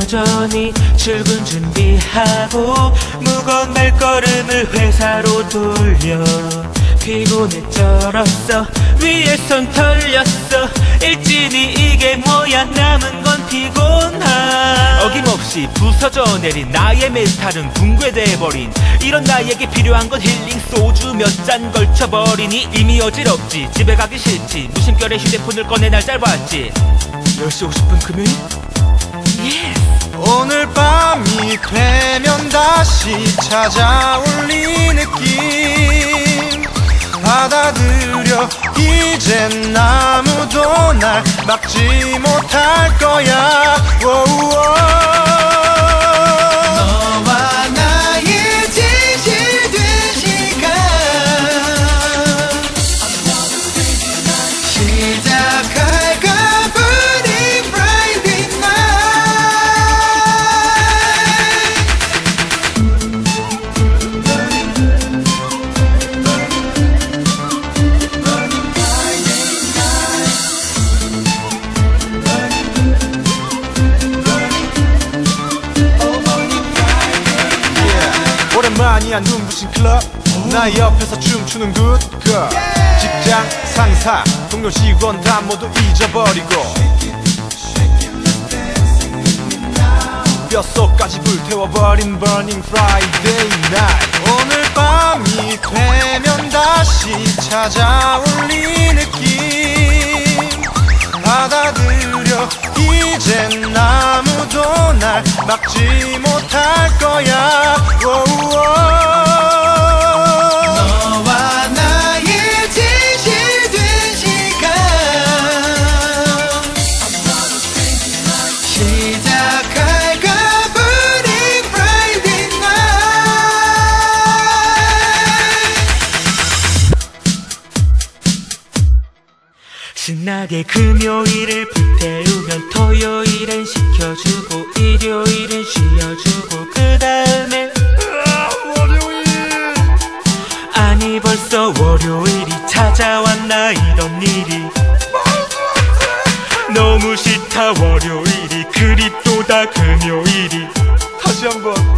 난 여전히 출근 준비하고 무거운 발걸음을 회사로 돌려. 피곤해 쩔었어. 위에 손 털렸어. 일진이 이게 뭐야. 남은 건 피곤함 어김없이 부서져 내린 나의 멘탈은 붕괴돼버린. 이런 나에게 필요한 건 힐링 소주 몇 잔 걸쳐버리니 이미 어지럽지. 집에 가기 싫지. 무심결에 휴대폰을 꺼내 날짜 봤지. 10시 50분 금요일? 오늘 밤이 되면 다시 찾아올 이 느낌. 받아들여 이젠 아무도 날 막지 못할 거야 오랜만이야 눈부신 클럽. 나 옆에서 춤추는 굿걸 직장 상사 동료 직원 다 모두 잊어버리고. 뼛속까지 불태워버린 Burning Friday Night. 오늘 밤이 되면 다시 찾아올 이 느낌. 받아들여 이젠 아무도 날 막지 못할 거야 신나게 금요일을 불태우면 토요일은 시켜주고 일요일은 쉬어주고 그 다음에 아니 벌써 월요일이 찾아왔나 이런 일이 너무 싫다 월요일이 그립도다 금요일이 다시 한번